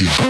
Actu.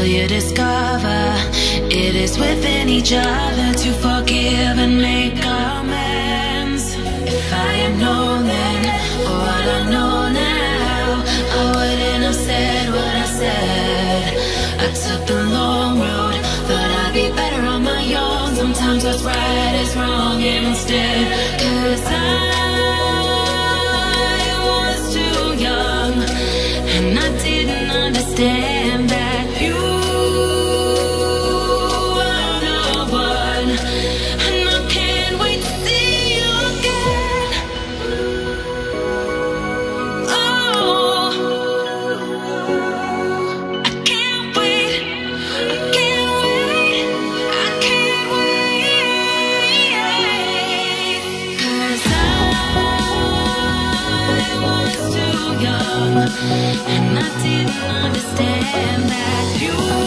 Till you discover it is within each other to forgive and make amends. If I had known then what I know now, I wouldn't have said what I said. I took the long road, thought I'd be better on my own. Sometimes what's right is wrong instead. Cause I was too young, and I didn't understand that young and I didn't understand that you.